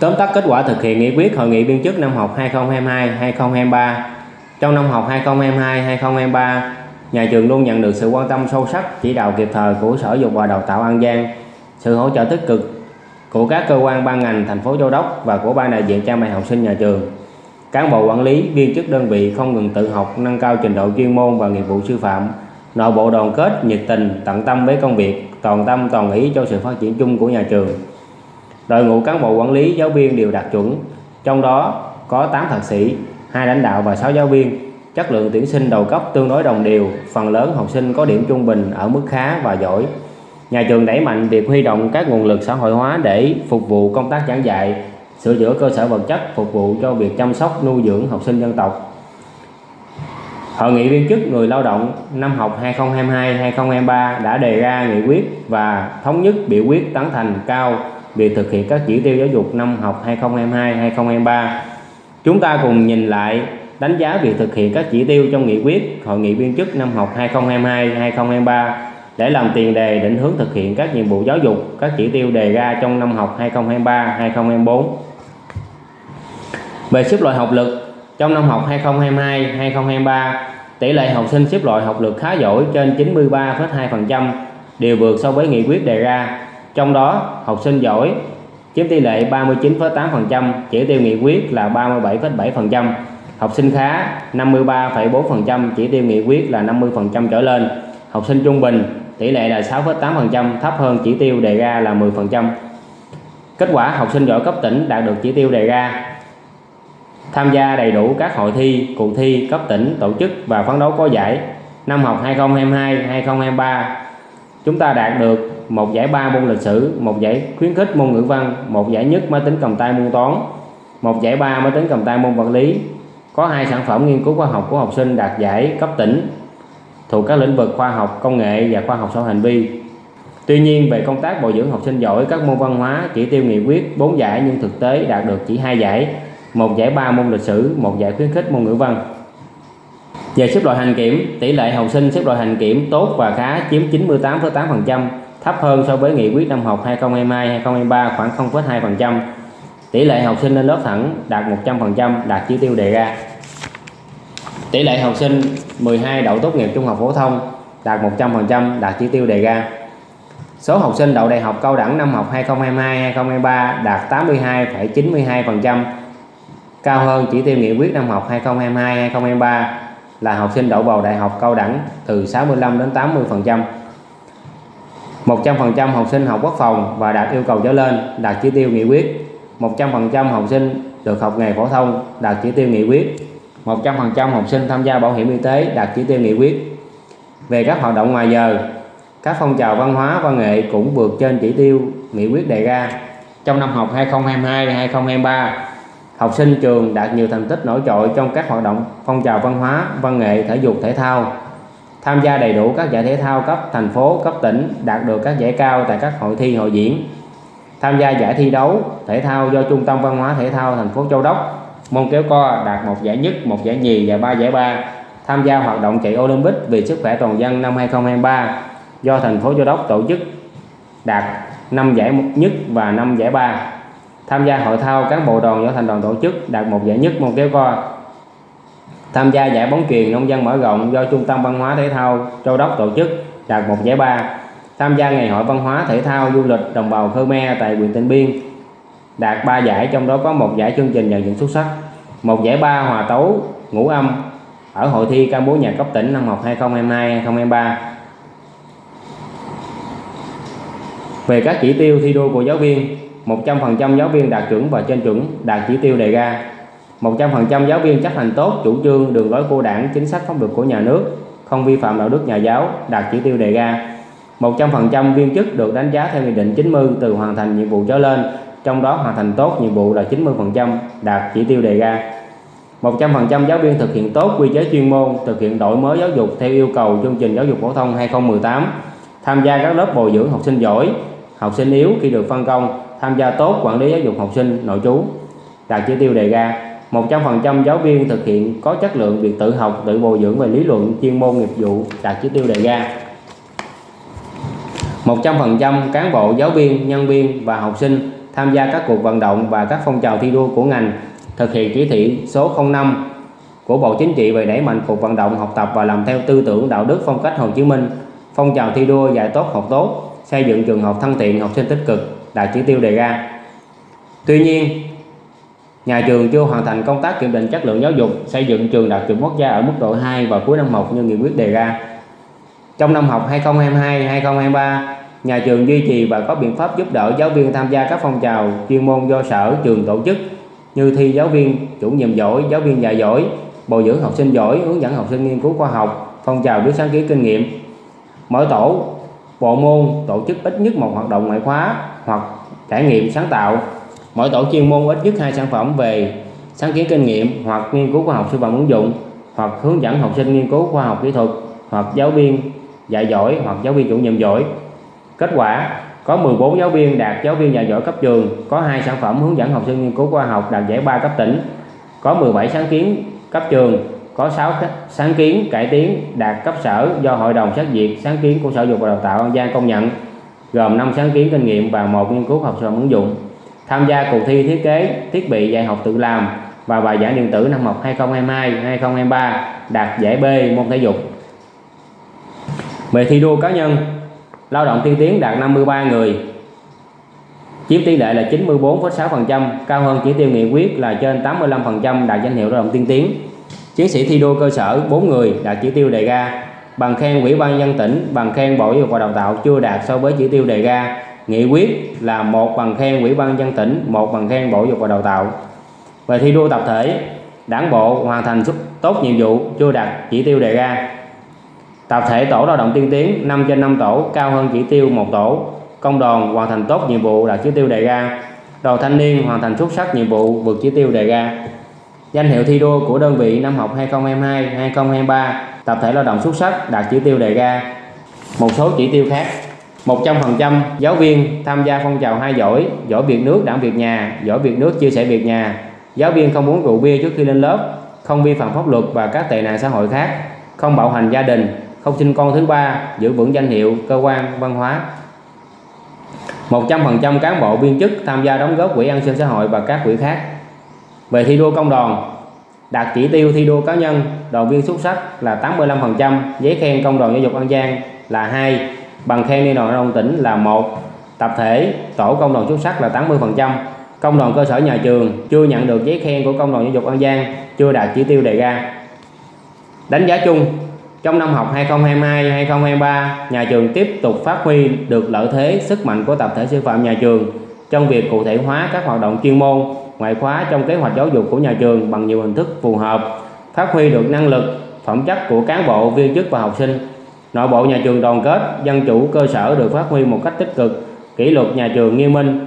Tóm tắt kết quả thực hiện nghị quyết hội nghị viên chức năm học 2022-2023. Trong năm học 2022-2023, nhà trường luôn nhận được sự quan tâm sâu sắc, chỉ đạo kịp thời của Sở Dục và Đào tạo An Giang, sự hỗ trợ tích cực của các cơ quan ban ngành thành phố Châu Đốc và của ban đại diện cha mẹ học sinh nhà trường. Cán bộ quản lý, viên chức đơn vị không ngừng tự học, nâng cao trình độ chuyên môn và nghiệp vụ sư phạm, nội bộ đoàn kết, nhiệt tình, tận tâm với công việc, toàn tâm toàn ý cho sự phát triển chung của nhà trường. Đội ngũ cán bộ quản lý, giáo viên đều đạt chuẩn, trong đó có 8 thạc sĩ, hai lãnh đạo và 6 giáo viên. Chất lượng tuyển sinh đầu cấp tương đối đồng đều, phần lớn học sinh có điểm trung bình ở mức khá và giỏi. Nhà trường đẩy mạnh việc huy động các nguồn lực xã hội hóa để phục vụ công tác giảng dạy, sửa chữa cơ sở vật chất phục vụ cho việc chăm sóc nuôi dưỡng học sinh dân tộc. Hội nghị viên chức người lao động năm học 2022-2023 đã đề ra nghị quyết và thống nhất biểu quyết tán thành cao việc thực hiện các chỉ tiêu giáo dục năm học 2022-2023. Chúng ta cùng nhìn lại đánh giá việc thực hiện các chỉ tiêu trong nghị quyết hội nghị viên chức năm học 2022-2023 để làm tiền đề định hướng thực hiện các nhiệm vụ giáo dục, các chỉ tiêu đề ra trong năm học 2023-2024. Về xếp loại học lực, trong năm học 2022-2023, tỷ lệ học sinh xếp loại học lực khá giỏi trên 93,2%, đều vượt so với nghị quyết đề ra. Trong đó, học sinh giỏi chiếm tỷ lệ 39,8%, chỉ tiêu nghị quyết là 37,7%. Học sinh khá 53,4%, chỉ tiêu nghị quyết là 50% trở lên. Học sinh trung bình tỷ lệ là 6,8%, thấp hơn chỉ tiêu đề ra là 10%. Kết quả học sinh giỏi cấp tỉnh đạt được chỉ tiêu đề ra. Tham gia đầy đủ các hội thi, cuộc thi cấp tỉnh tổ chức và phấn đấu có giải. Năm học 2022-2023, chúng ta đạt được một giải ba môn lịch sử, một giải khuyến khích môn ngữ văn, một giải nhất máy tính cầm tay môn toán, một giải ba máy tính cầm tay môn vật lý. Có hai sản phẩm nghiên cứu khoa học của học sinh đạt giải cấp tỉnh thuộc các lĩnh vực khoa học, công nghệ và khoa học xã hành vi. Tuy nhiên về công tác bồi dưỡng học sinh giỏi các môn văn hóa chỉ tiêu nghị quyết 4 giải nhưng thực tế đạt được chỉ hai giải, một giải ba môn lịch sử, một giải khuyến khích môn ngữ văn. Về xếp loại hành kiểm, tỷ lệ học sinh xếp loại hành kiểm tốt và khá chiếm 98,8%, thấp hơn so với nghị quyết năm học 2022-2023 khoảng 0,2%. Tỷ lệ học sinh lên lớp thẳng đạt 100%, đạt chỉ tiêu đề ra. Tỷ lệ học sinh 12 đậu tốt nghiệp trung học phổ thông đạt 100%, đạt chỉ tiêu đề ra. Số học sinh đậu đại học cao đẳng năm học 2022-2023 đạt 82,92%, cao hơn chỉ tiêu nghị quyết năm học 2022-2023 là học sinh đậu vào đại học cao đẳng từ 65 đến 80%. 100% học sinh học quốc phòng và đạt yêu cầu trở lên đạt chỉ tiêu nghị quyết. 100% học sinh được học nghề phổ thông đạt chỉ tiêu nghị quyết. 100% học sinh tham gia bảo hiểm y tế đạt chỉ tiêu nghị quyết. Về các hoạt động ngoài giờ, các phong trào văn hóa văn nghệ cũng vượt trên chỉ tiêu nghị quyết đề ra. Trong năm học 2022-2023, học sinh trường đạt nhiều thành tích nổi trội trong các hoạt động phong trào văn hóa, văn nghệ, thể dục, thể thao. Tham gia đầy đủ các giải thể thao cấp thành phố, cấp tỉnh, đạt được các giải cao tại các hội thi, hội diễn. Tham gia giải thi đấu thể thao do Trung tâm Văn hóa Thể thao thành phố Châu Đốc môn kéo co đạt một giải nhất, một giải nhì và ba giải ba. Tham gia hoạt động chạy Olympic vì sức khỏe toàn dân năm 2023 do thành phố Châu Đốc tổ chức đạt 5 giải nhất và 5 giải ba. Tham gia hội thao cán bộ đoàn do thành đoàn tổ chức đạt một giải nhất môn kéo co. Tham gia giải bóng truyền nông dân mở rộng do Trung tâm Văn hóa Thể thao Châu Đốc tổ chức đạt một giải ba. Tham gia ngày hội văn hóa, thể thao, du lịch đồng bào Khmer tại huyện Tịnh Biên. Đạt 3 giải, trong đó có một giải chương trình nhận diện xuất sắc. Một giải ba hòa tấu, ngũ âm ở hội thi ca múa nhạc cấp tỉnh năm học 2022-2023 về các chỉ tiêu thi đua của giáo viên 100% giáo viên đạt chuẩn và trên chuẩn đạt chỉ tiêu đề ra. 100% giáo viên chấp hành tốt chủ trương đường lối của đảng, chính sách pháp luật của nhà nước, không vi phạm đạo đức nhà giáo, đạt chỉ tiêu đề ra. 100% viên chức được đánh giá theo nghị định 90 từ hoàn thành nhiệm vụ trở lên, trong đó hoàn thành tốt nhiệm vụ là 90% đạt chỉ tiêu đề ra. 100% giáo viên thực hiện tốt quy chế chuyên môn, thực hiện đổi mới giáo dục theo yêu cầu chương trình giáo dục phổ thông 2018 tham gia các lớp bồi dưỡng học sinh giỏi, học sinh yếu khi được phân công, tham gia tốt quản lý giáo dục học sinh, nội trú, đạt chỉ tiêu đề ra. 100% giáo viên thực hiện có chất lượng việc tự học tự bồi dưỡng về lý luận chuyên môn nghiệp vụ đạt chỉ tiêu đề ra 100% cán bộ giáo viên nhân viên và học sinh tham gia các cuộc vận động và các phong trào thi đua của ngành, thực hiện chỉ thị số 05 của Bộ Chính trị về đẩy mạnh cuộc vận động học tập và làm theo tư tưởng đạo đức phong cách Hồ Chí Minh, phong trào thi đua dạy tốt học tốt, xây dựng trường học thân thiện, học sinh tích cực, đạt chỉ tiêu đề ra. Tuy nhiên, nhà trường chưa hoàn thành công tác kiểm định chất lượng giáo dục, xây dựng trường đạt chuẩn quốc gia ở mức độ 2 vào cuối năm học như nghị quyết đề ra. Trong năm học 2022-2023, nhà trường duy trì và có biện pháp giúp đỡ giáo viên tham gia các phong trào chuyên môn do sở trường tổ chức như thi giáo viên chủ nhiệm giỏi, giáo viên dạy giỏi, bồi dưỡng học sinh giỏi, hướng dẫn học sinh nghiên cứu khoa học, phong trào viết sáng kiến kinh nghiệm. Mỗi tổ bộ môn tổ chức ít nhất một hoạt động ngoại khóa hoặc trải nghiệm sáng tạo. Mỗi tổ chuyên môn ít nhất hai sản phẩm về sáng kiến kinh nghiệm hoặc nghiên cứu khoa học sư phạm ứng dụng hoặc hướng dẫn học sinh nghiên cứu khoa học kỹ thuật hoặc giáo viên dạy giỏi hoặc giáo viên chủ nhiệm giỏi. Kết quả có 14 giáo viên đạt giáo viên dạy giỏi cấp trường, có hai sản phẩm hướng dẫn học sinh nghiên cứu khoa học đạt giải ba cấp tỉnh, có 17 sáng kiến cấp trường, có 6 sáng kiến cải tiến đạt cấp sở do Hội đồng xét duyệt sáng kiến của Sở Dục và Đào tạo An Giang công nhận, gồm 5 sáng kiến kinh nghiệm và một nghiên cứu học sinh ứng dụng. Tham gia cuộc thi thiết kế thiết bị dạy học tự làm và bài giảng điện tử năm học 2022-2023 đạt giải B môn thể dục. Về thi đua cá nhân, lao động tiên tiến đạt 53 người, chiếm tỷ lệ là 94,6%, cao hơn chỉ tiêu nghị quyết là trên 85% đạt danh hiệu lao động tiên tiến. Chiến sĩ thi đua cơ sở 4 người đạt chỉ tiêu đề ra, bằng khen Ủy ban nhân tỉnh, bằng khen Bộ Giáo dục và Đào tạo chưa đạt so với chỉ tiêu đề ra. Nghị quyết là một bằng khen Ủy ban dân tỉnh, một bằng khen Bộ dục và Đào tạo. Về thi đua tập thể, đảng bộ hoàn thành xuất tốt nhiệm vụ chưa đạt chỉ tiêu đề ra. Tập thể tổ lao động tiên tiến 5 trên 5 tổ cao hơn chỉ tiêu một tổ. Công đoàn hoàn thành tốt nhiệm vụ đạt chỉ tiêu đề ra. Đoàn thanh niên hoàn thành xuất sắc nhiệm vụ vượt chỉ tiêu đề ra. Danh hiệu thi đua của đơn vị năm học 2022-2023 tập thể lao động xuất sắc đạt chỉ tiêu đề ra. Một số chỉ tiêu khác 100% giáo viên tham gia phong trào hai giỏi, giỏi việc nước đảm việc nhà, giỏi việc nước chia sẻ việc nhà. Giáo viên không uống rượu bia trước khi lên lớp, không vi phạm pháp luật và các tệ nạn xã hội khác, không bạo hành gia đình, không sinh con thứ ba, giữ vững danh hiệu cơ quan văn hóa. 100% cán bộ viên chức tham gia đóng góp quỹ an sinh xã hội và các quỹ khác. Về thi đua công đoàn, đạt chỉ tiêu thi đua cá nhân, đoàn viên xuất sắc là 85%, giấy khen công đoàn giáo dục An Giang là 2, bằng khen liên đoàn lao động tỉnh là một tập thể tổ công đoàn xuất sắc là 80%, công đoàn cơ sở nhà trường chưa nhận được giấy khen của công đoàn giáo dục An Giang, chưa đạt chỉ tiêu đề ra. Đánh giá chung, trong năm học 2022-2023, nhà trường tiếp tục phát huy được lợi thế sức mạnh của tập thể sư phạm nhà trường trong việc cụ thể hóa các hoạt động chuyên môn, ngoại khóa trong kế hoạch giáo dục của nhà trường bằng nhiều hình thức phù hợp, phát huy được năng lực, phẩm chất của cán bộ, viên chức và học sinh. Nội bộ nhà trường đoàn kết, dân chủ cơ sở được phát huy một cách tích cực, kỷ luật nhà trường nghiêm minh,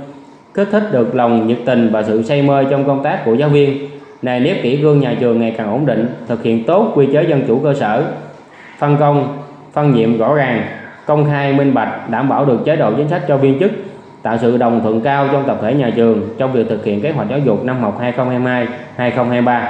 kích thích được lòng nhiệt tình và sự say mê trong công tác của giáo viên. Nề nếp kỷ cương nhà trường ngày càng ổn định, thực hiện tốt quy chế dân chủ cơ sở, phân công, phân nhiệm rõ ràng, công khai minh bạch, đảm bảo được chế độ chính sách cho viên chức, tạo sự đồng thuận cao trong tập thể nhà trường trong việc thực hiện kế hoạch giáo dục năm học 2022-2023.